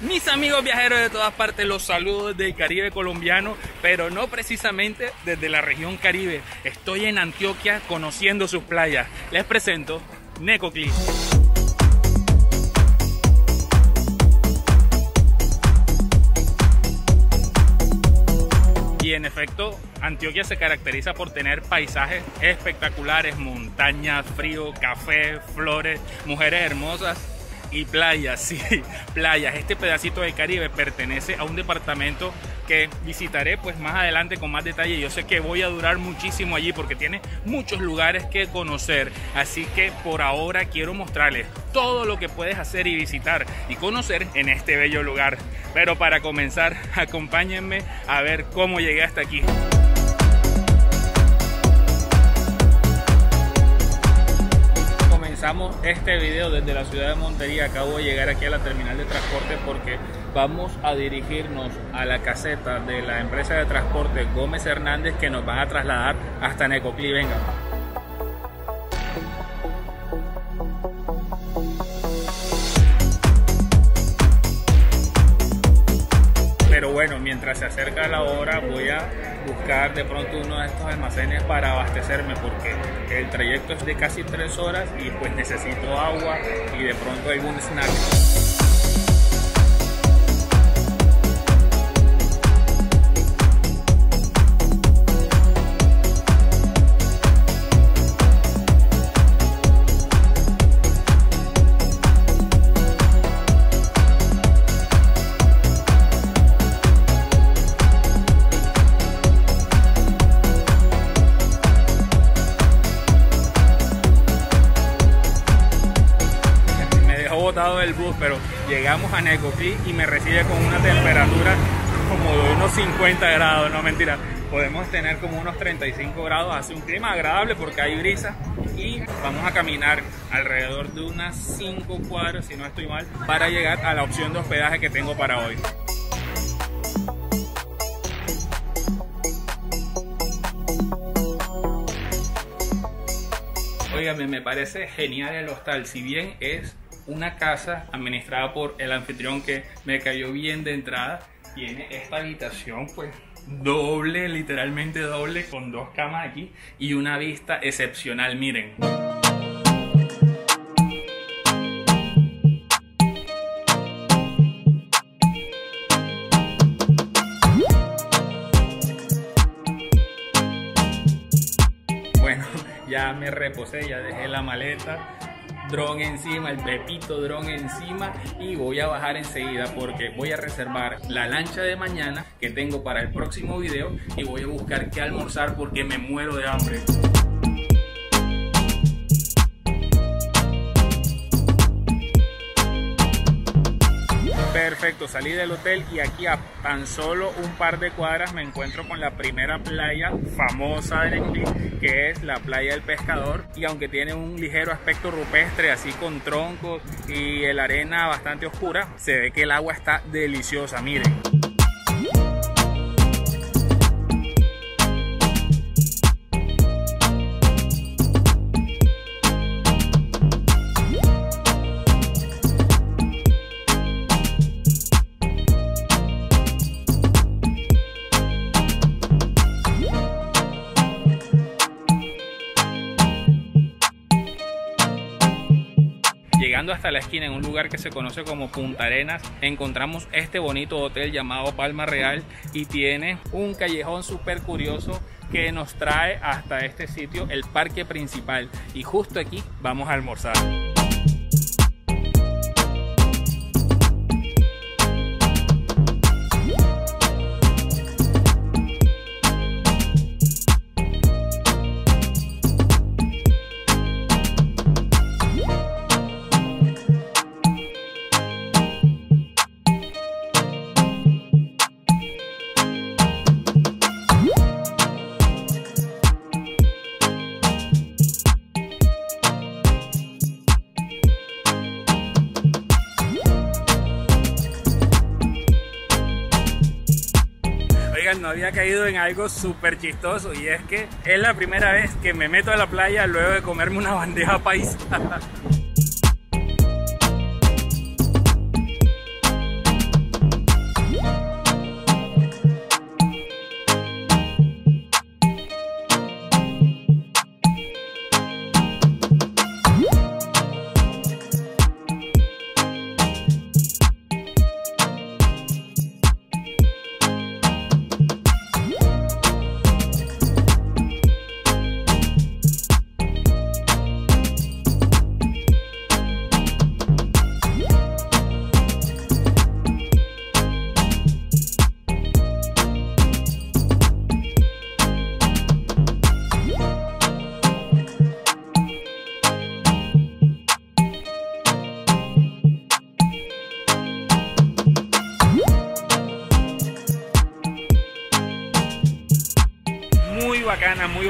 Mis amigos viajeros de todas partes, los saludos del Caribe colombiano, pero no precisamente desde la región Caribe. Estoy en Antioquia conociendo sus playas. Les presento Necoclí. Y en efecto, Antioquia se caracteriza por tener paisajes espectaculares, montañas, frío, café, flores, mujeres hermosas y playas, sí, playas. Este pedacito del Caribe pertenece a un departamento que visitaré pues más adelante con más detalle. Yo sé que voy a durar muchísimo allí porque tiene muchos lugares que conocer. Así que por ahora quiero mostrarles todo lo que puedes hacer y visitar y conocer en este bello lugar. Pero para comenzar, acompáñenme a ver cómo llegué hasta aquí. Este video desde la ciudad de Montería. Acabo de llegar aquí a la terminal de transporte porque vamos a dirigirnos a la caseta de la empresa de transporte Gómez Hernández que nos van a trasladar hasta Necoclí. Venga. Se acerca la hora voy a buscar de pronto uno de estos almacenes para abastecerme porque el trayecto es de casi tres horas y pues necesito agua y de pronto algún snack. Del bus, pero llegamos a Necoclí y me recibe con una temperatura como de unos 50 grados, no mentira. Podemos tener como unos 35 grados, hace un clima agradable porque hay brisa y vamos a caminar alrededor de unas 5 cuadras, si no estoy mal, para llegar a la opción de hospedaje que tengo para hoy. Óigame, me parece genial el hostal, si bien es una casa administrada por el anfitrión que me cayó bien de entrada. Tiene esta habitación pues doble, literalmente doble, con dos camas aquí y una vista excepcional, miren. Bueno, ya me reposé, ya dejé la maleta dron encima, el pepito dron encima y voy a bajar enseguida porque voy a reservar la lancha de mañana que tengo para el próximo video y voy a buscar qué almorzar porque me muero de hambre. Perfecto, salí del hotel y aquí a tan solo un par de cuadras me encuentro con la primera playa famosa de Necoclí, que es la playa del pescador y aunque tiene un ligero aspecto rupestre así con troncos y la arena bastante oscura, se ve que el agua está deliciosa, miren. Hasta la esquina en un lugar que se conoce como Punta Arenas, encontramos este bonito hotel llamado Palma Real y tiene un callejón súper curioso que nos trae hasta este sitio, el parque principal. Y justo aquí vamos a almorzar. Caído en algo súper chistoso y es que es la primera vez que me meto a la playa luego de comerme una bandeja paisa.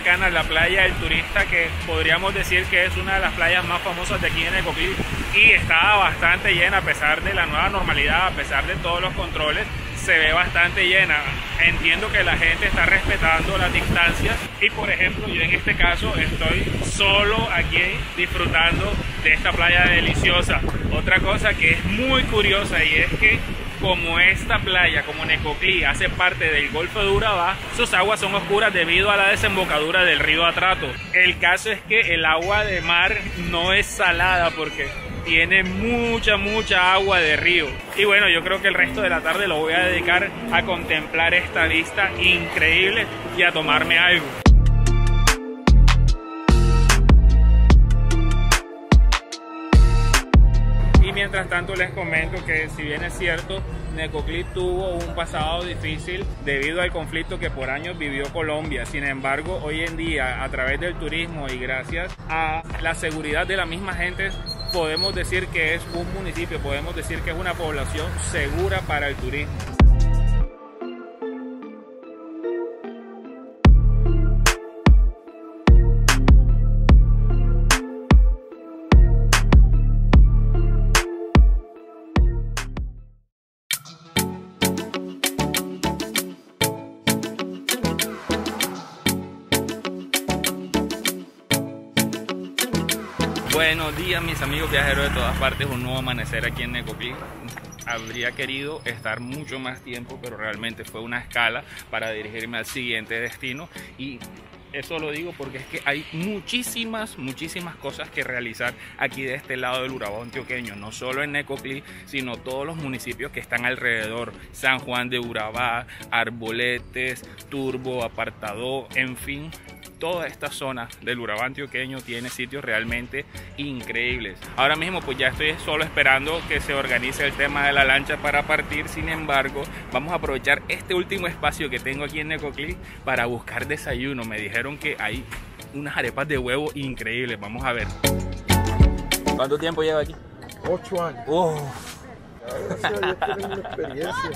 bacana, la playa del turista que podríamos decir que es una de las playas más famosas de aquí en Ecoclí y estaba bastante llena a pesar de la nueva normalidad, a pesar de todos los controles se ve bastante llena. Entiendo que la gente está respetando las distancias y por ejemplo yo en este caso estoy solo aquí disfrutando de esta playa deliciosa. Otra cosa que es muy curiosa y es que como esta playa, como Necoclí, hace parte del Golfo de Urabá, sus aguas son oscuras debido a la desembocadura del río Atrato. El caso es que el agua de mar no es salada porque tiene mucha, mucha agua de río. Y bueno, yo creo que el resto de la tarde lo voy a dedicar a contemplar esta vista increíble y a tomarme algo. Mientras tanto les comento que si bien es cierto, Necoclí tuvo un pasado difícil debido al conflicto que por años vivió Colombia. Sin embargo, hoy en día, a través del turismo y gracias a la seguridad de la misma gente, podemos decir que es un municipio, podemos decir que es una población segura para el turismo. Buenos días mis amigos viajeros de todas partes, un nuevo amanecer aquí en Necoclí. Habría querido estar mucho más tiempo, pero realmente fue una escala para dirigirme al siguiente destino. Y eso lo digo porque es que hay muchísimas, muchísimas cosas que realizar aquí de este lado del Urabá antioqueño, no solo en Necoclí, sino todos los municipios que están alrededor, San Juan de Urabá, Arboletes, Turbo, Apartado, en fin, toda esta zona del Urabá antioqueño tiene sitios realmente increíbles. Ahora mismo pues ya estoy solo esperando que se organice el tema de la lancha para partir, sin embargo vamos a aprovechar este último espacio que tengo aquí en Necoclí para buscar desayuno. Me dijeron que hay unas arepas de huevo increíbles, vamos a ver. ¿Cuánto tiempo lleva aquí? Ocho años. Oh. Gracias a Dios tenemos una experiencia.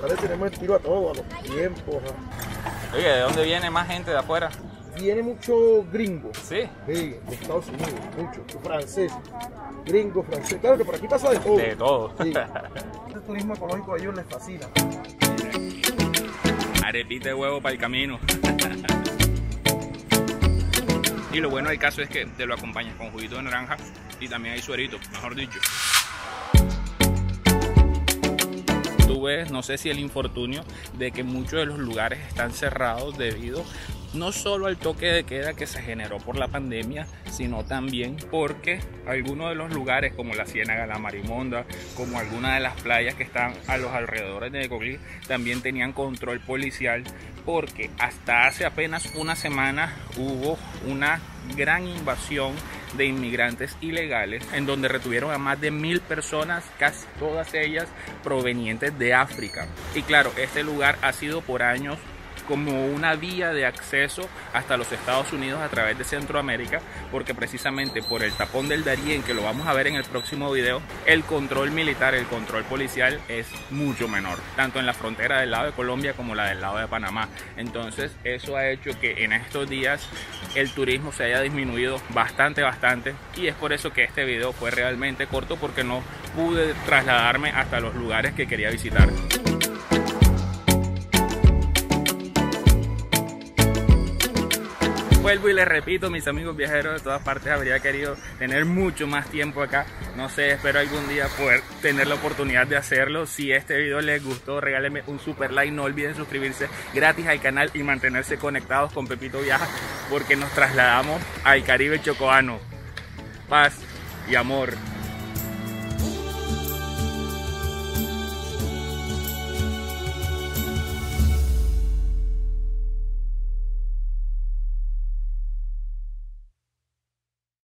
Ahora tenemos el tiro a todo, a los tiempos. a- Oye, ¿de dónde viene más gente de afuera? Viene mucho gringo. Sí. Sí, de Estados Unidos, mucho. Francés. Gringo, francés. Claro que por aquí pasa de todo. De todo. Sí. El turismo ecológico a ellos les fascina. Arepita de huevo para el camino. Y lo bueno del caso es que te lo acompañas con juguito de naranja y también hay suerito, mejor dicho. No sé si el infortunio de que muchos de los lugares están cerrados debido no solo al toque de queda que se generó por la pandemia, sino también porque algunos de los lugares como la Ciénaga, la Marimonda, como algunas de las playas que están a los alrededores de Necoclí, también tenían control policial porque hasta hace apenas una semana hubo una gran invasión de inmigrantes ilegales en donde retuvieron a más de mil personas, casi todas ellas provenientes de África. Y claro, este lugar ha sido por años como una vía de acceso hasta los Estados Unidos a través de Centroamérica, porque precisamente por el tapón del Darién, que lo vamos a ver en el próximo video, el control militar, el control policial es mucho menor, tanto en la frontera del lado de Colombia como la del lado de Panamá. Entonces eso ha hecho que en estos días el turismo se haya disminuido bastante, bastante, y es por eso que este video fue realmente corto, porque no pude trasladarme hasta los lugares que quería visitar. Vuelvo y les repito, mis amigos viajeros de todas partes, habría querido tener mucho más tiempo acá. No sé, espero algún día poder tener la oportunidad de hacerlo. Si este video les gustó, regálenme un super like. No olviden suscribirse gratis al canal y mantenerse conectados con Pepito Viaja porque nos trasladamos al Caribe Chocoano. Paz y amor.